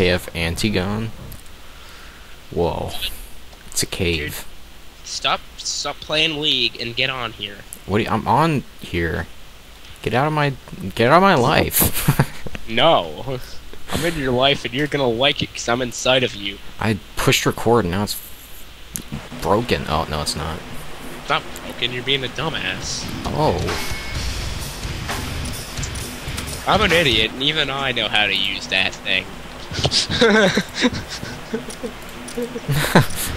RKF anti-gun. Whoa. It's a cave. Stop, stop playing League and get on here. What do you, I'm on here. Get out of my get out of my life. No, I'm in your life and you're gonna like it because I'm inside of you. I pushed record and now it's broken. Oh no, it's not. Stop broken. You're being a dumbass. Oh. I'm an idiot, and even I know how to use that thing.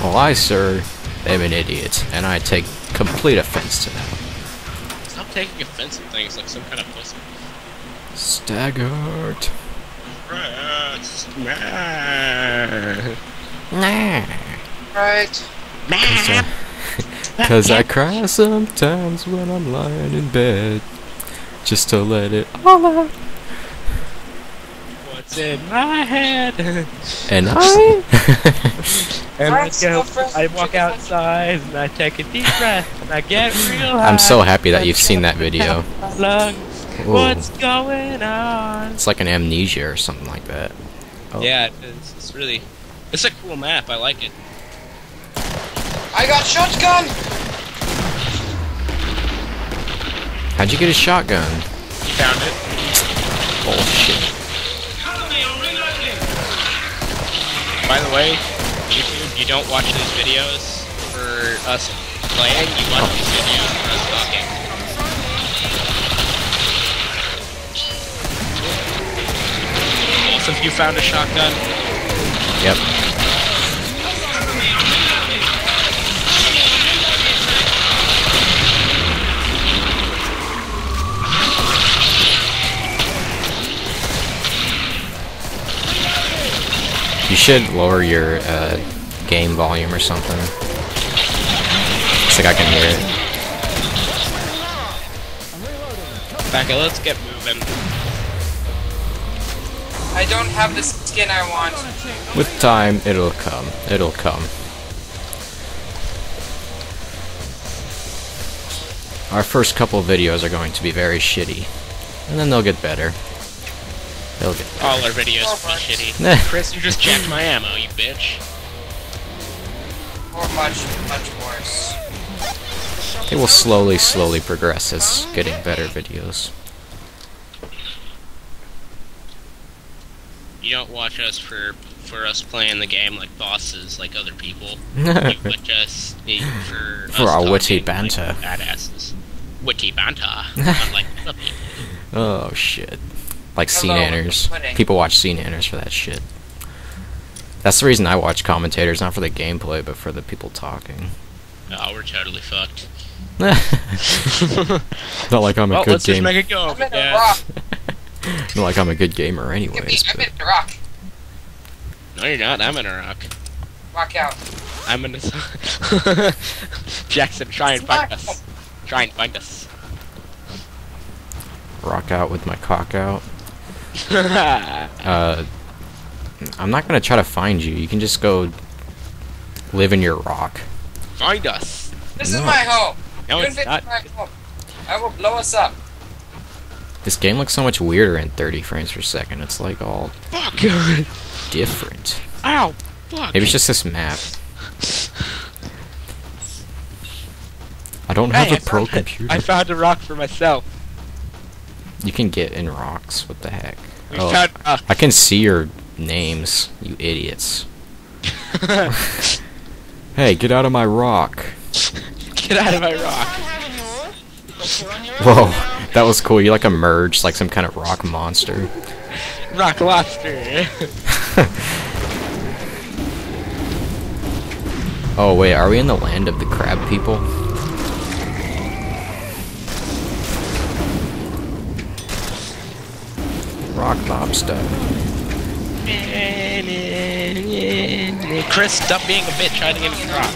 Well, I, sir, am an idiot, and I take complete offense to that. Stop taking offense at things like some kind of pussy. Staggered. Rats. Nah. Nah. Right. Cause I cry sometimes when I'm lying in bed. Just to let it all out. What's in my head? And I. and I go, go I walk outside and I take a deep breath and I get real high. I'm so happy that you've seen that video. Ooh. What's going on? It's like an amnesia or something like that. Oh. Yeah, it's, it's really, it's a cool map. I like it. I got shotgun. How'd you get a shotgun? You found it. Bullshit. By the way, YouTube, you don't watch these videos for us playing. You watch these videos for us talking. Both of you found a shotgun. Yep. You should lower your uh, game volume or something. It's like I can hear it. Becca, let's get moving. I don't have the skin I want. With time, it'll come. It'll come. Our first couple videos are going to be very shitty. And then they'll get better. They'll get All our videos will be shitty. Chris, you just jacked my ammo, you bitch. Or much, much worse. It will slowly, slowly progress as getting better videos. You don't watch us for for us playing the game like bosses, like other people. You watch us eh, for For us our witty talking like banter. badasses. Witty banter, unlike other people. oh shit. Like Hello, SeaNanners. pudding. People watch SeaNanners for that shit. That's the reason I watch commentators, not for the gameplay, but for the people talking. Oh, we're totally fucked. not like I'm a Well, good let's just make it go. I'm in a yeah. Not like I'm a good gamer Give me, anyways. I'm in a rock. No, you're not. I'm in a rock. Rock out. I'm in a. Jackson, try and find us. Try and find us. rock out with my cock out. Uh, I'm not gonna try to find you. You can just go live in your rock. find us. This No. is my home. No, You it's not. my home. I will blow us up. This game looks so much weirder in 30 frames per second. It's like all Fuck. different. Ow. Fuck. Maybe it's just this map. I don't Hey, have I a pro computer. I found a rock for myself. You can get in rocks. What the heck? We Oh, found I can see your names, you idiots. Hey, get out of my rock. Get out of my rock. Whoa, that was cool. You like emerged like some kind of rock monster. Rock lobster. Oh wait, are we in the land of the crab people? Rock lobster. Chris, stop being a bitch hiding in the rock.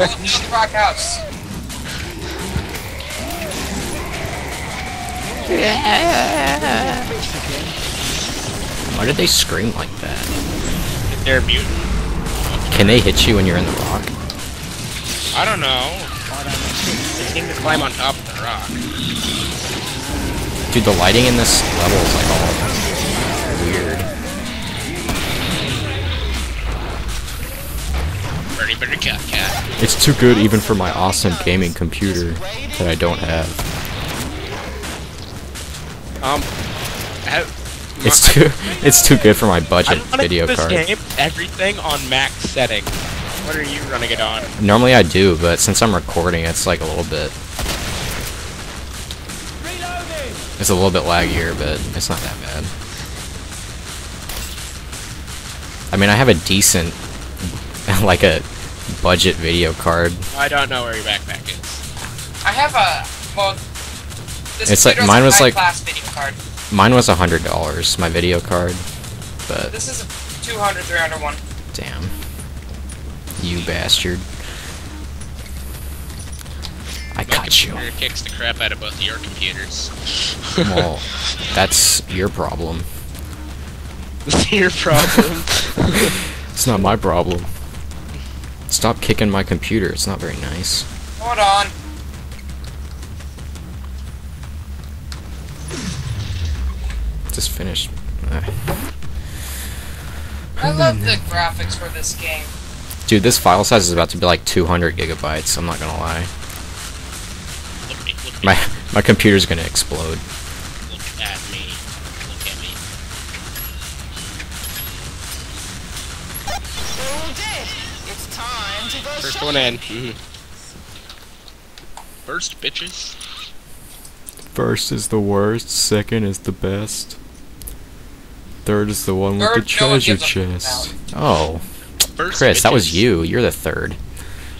No, rock house. Why did they scream like that? They're mutant. Can they hit you when you're in the rock? I don't know. Need to climb on top of the rock. Dude, the lighting in this level is like all weird. Birdie birdie cat cat. It's too good even for my awesome gaming computer that I don't have. Um, It's too it's too good for my budget video this card. game everything on max settings. What are you running it on? Normally I do, but since I'm recording, it's like a little bit. It's a little bit laggier, but it's not that bad. I mean, I have a decent, like a budget video card. I don't know where your backpack is. I have a well. This It's like- mine a was like- high-class video card. Mine was a hundred dollars, my video card, but This is a 200, 300 one. damn, you bastard! I My got you. computer kicks the crap out of both of your computers. Well, that's your problem. It's your problem. It's not my problem. Stop kicking my computer. It's not very nice. Hold on. Just finished. I love the graphics for this game. Dude, this file size is about to be like 200 gigabytes. I'm not gonna lie. look me, look me, My my computer's gonna explode. look at me, look at me. All dead. It's time to go First shopping. one in. Mhm. First, bitches. First is the worst. Second is the best. Third is the one Third, no the treasure a fuck Oh, First, Chris, that was you. You're the third.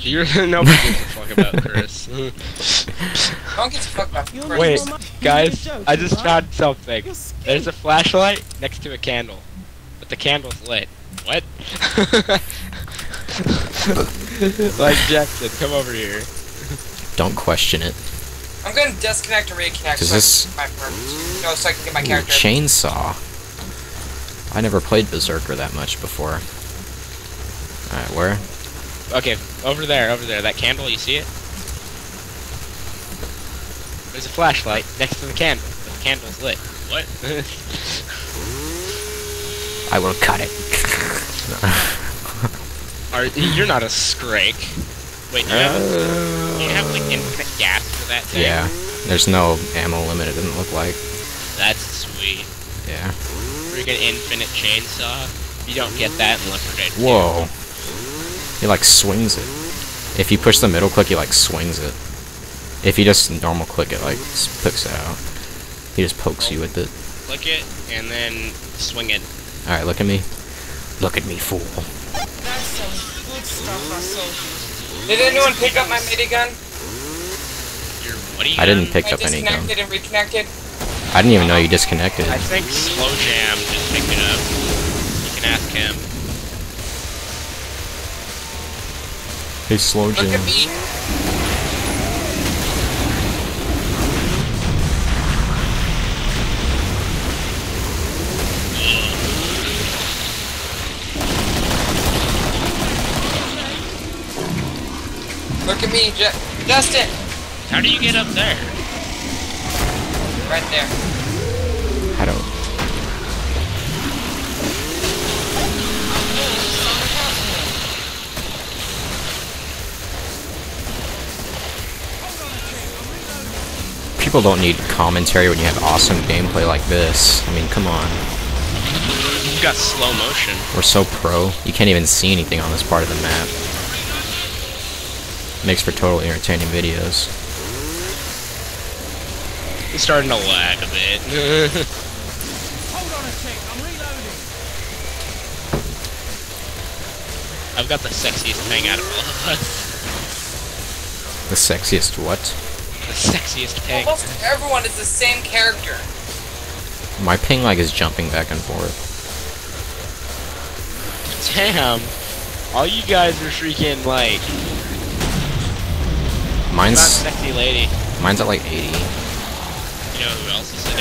You're nobody gives a fuck about Chris. Don't get the fuck about You're Wait, guys, I just found something. There's a flashlight next to a candle, but the candle's lit. What? like Jackson, come over here. Don't question it. I'm gonna disconnect and reconnect Does so this- I my first. No, so I can get my Ooh, character. chainsaw. I never played Berserker that much before. Alright, where? Okay, over there, over there. That candle, you see it? There's a flashlight next to the candle, but the candle's lit. What? I will cut it. Are you're not a scrake? Wait, do you have, do you have like infinite gas for that thing? yeah, there's no ammo limit, it doesn't look like. That's sweet. Yeah. Freaking infinite chainsaw. You don't get that in Left 4 Dead 2. Whoa. He like swings it. If you push the middle click, he like swings it. If you just normal click it, like s- pokes it out. He just pokes you with it. Click it and then swing it. Alright, look at me. Look at me, fool. That's some good stuff I sold you. Did anyone pick up my minigun? You're, what are you I didn't pick I up any gun. and reconnected. I didn't even know you disconnected. I think Slow Jam just picked it up. You can ask him. Hey, slow Look at me. Look at me, Ju- Justin. How do you get up there? Right there. I don't. People don't need commentary when you have awesome gameplay like this. I mean, come on. You've got slow motion. We're so pro. You can't even see anything on this part of the map. Makes for totally entertaining videos. It's starting to lag a bit. Hold on a tick, I'm reloading. I've got the sexiest thing out of all of us. The sexiest what? The sexiest pig. Almost everyone is the same character. My ping lag is jumping back and forth. Damn. All you guys are freaking like not Mine's sexy lady. mine's at like 80. You know who else is at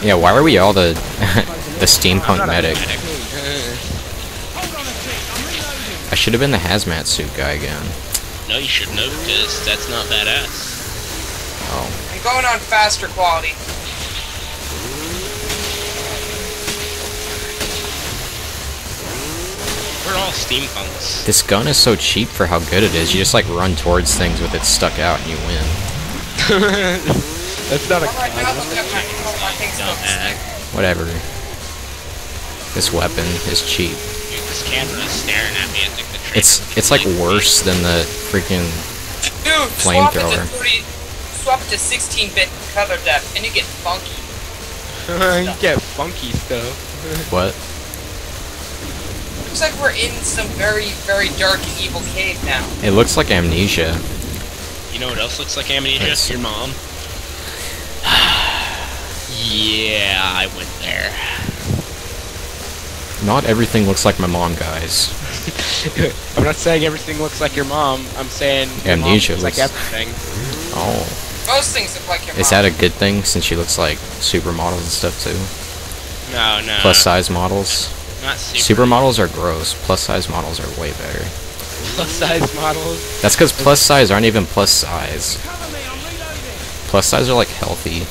80? Yeah, why were we all the the I'm steampunk not medic? A tick, I'm. I should have been the hazmat suit guy again. no, you shouldn't have, because that's not badass. Oh. I'm going on faster quality. We're all steampunks. This gun is so cheap for how good it is. You just like run towards things with it stuck out and you win. That's not a Alright, now look at my, oh, my thing's dumbass. focused. Whatever. This weapon is cheap. Dude, this camera is staring at me. I think It's it's like worse than the freaking Dude, swap Flamethrower. 30, swap to 16-bit color depth, and you get funky. you get funky stuff. what? Looks like we're in some very, very dark and evil cave now. It looks like amnesia. You know what else looks like amnesia? Yes. Your mom. yeah, I went there. Not everything looks like my mom, guys. I'm not saying everything looks like your mom. I'm saying your mom Amnesia looks like looks- everything. Oh. Most things look like your Is mom. that a good thing since she looks like supermodels and stuff too? No, no. Plus size models. Not super. Supermodels are gross. Plus size models are way better. plus size models. That's because plus size aren't even plus size. Cover me, I'm reloading. Plus size are like healthy,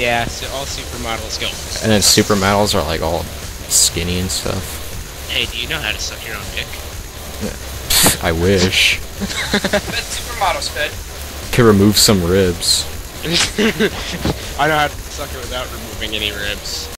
Yeah, so all supermodels go. and then supermodels are like all skinny and stuff. Hey, do you know how to suck your own dick? I wish. But supermodels could. Could remove some ribs. I know how to suck it without removing any ribs.